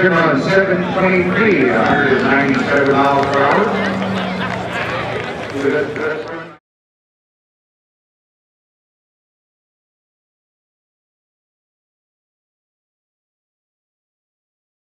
turn on 723, 197 miles per hour.